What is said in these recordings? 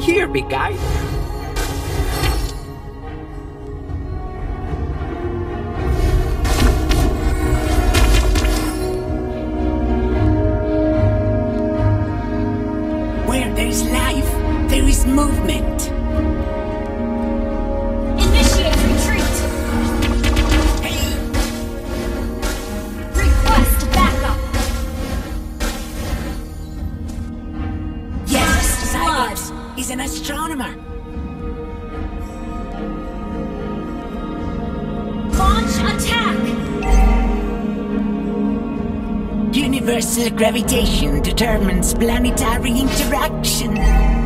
here, big guy. He's an astronomer. Launch attack! Universal gravitation determines planetary interaction.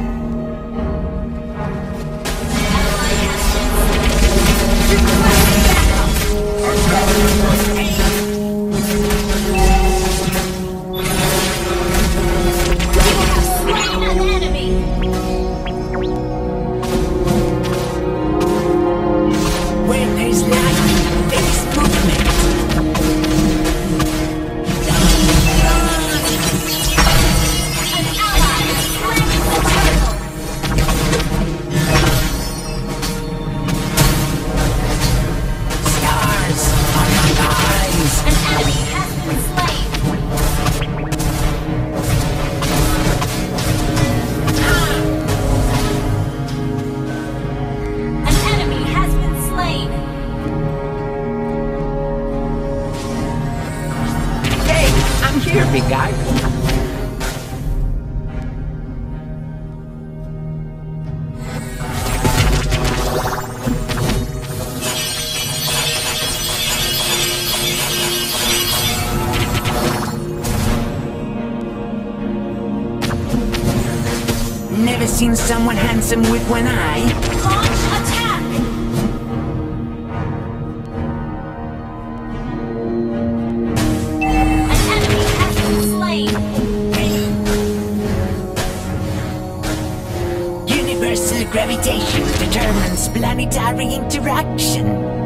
seen someone handsome with one eye. Launch attack! An enemy has been slain. Universal gravitation determines planetary interaction.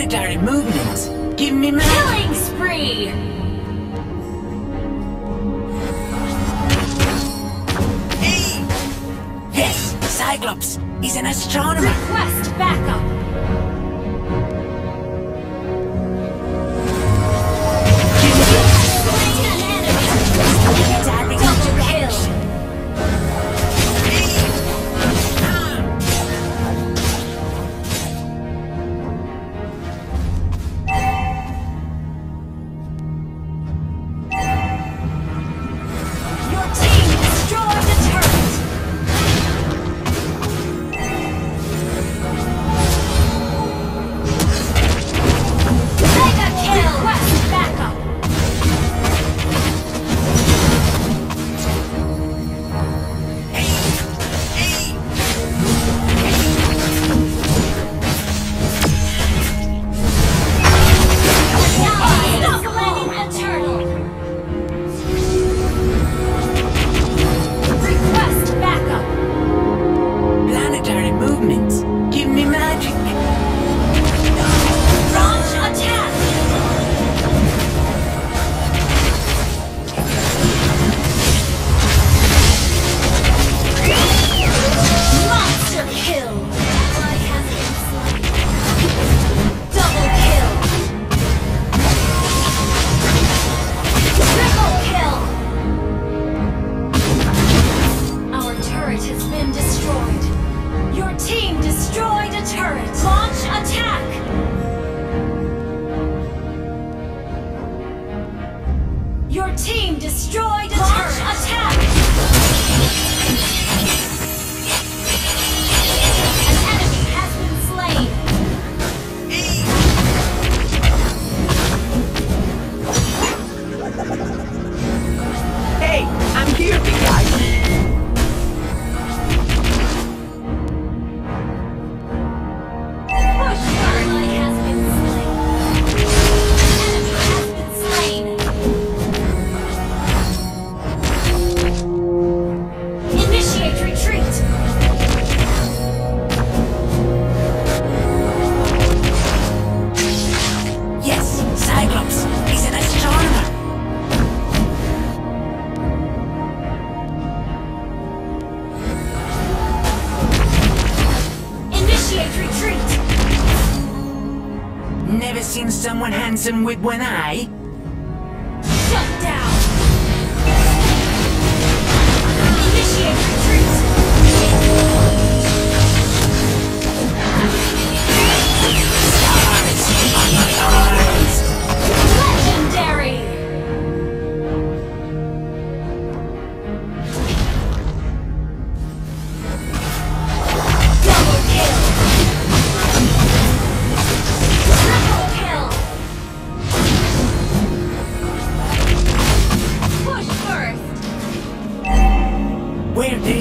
planetary movements. Give me my- Killing spree! Hey! Yes, Cyclops is an astronomer. Request backup. ever seen someone handsome with one eye?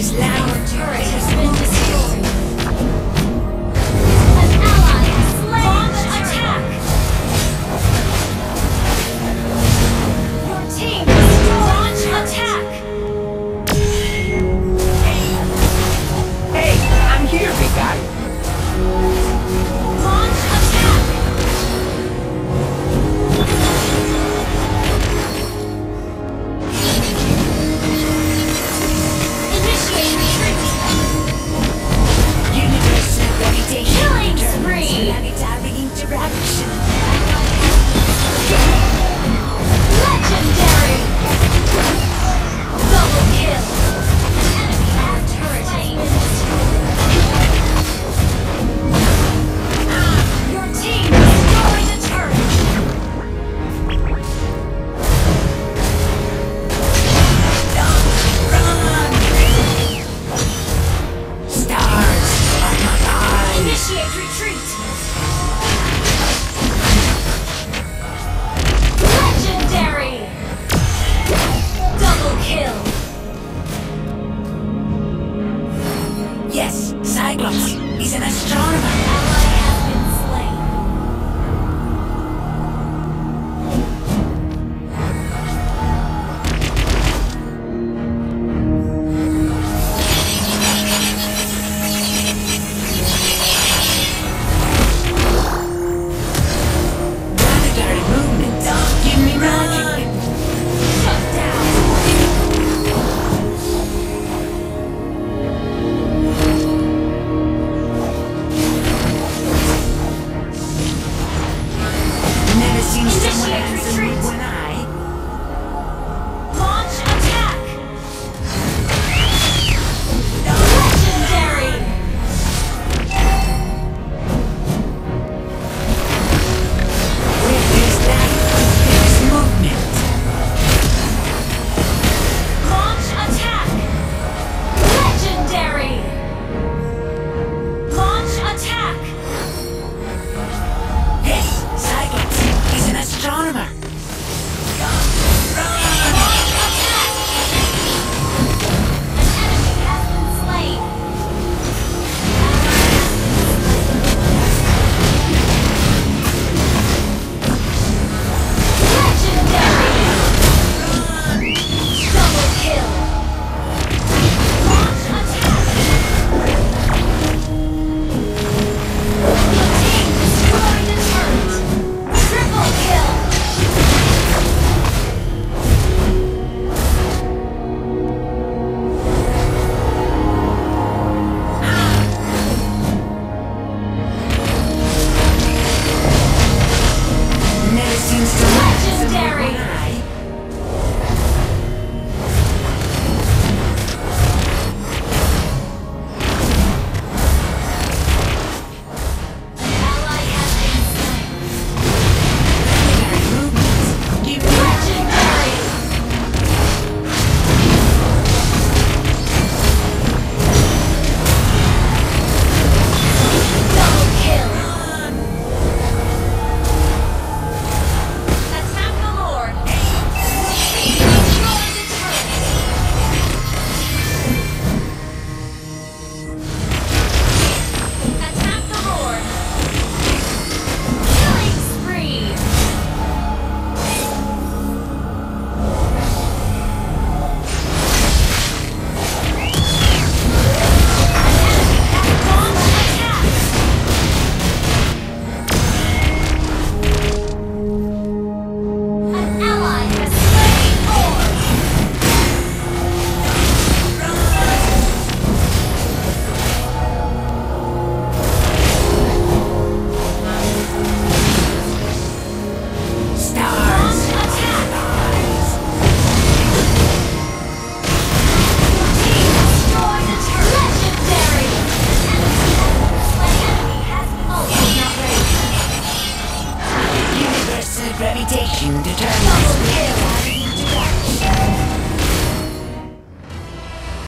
This loud. Has been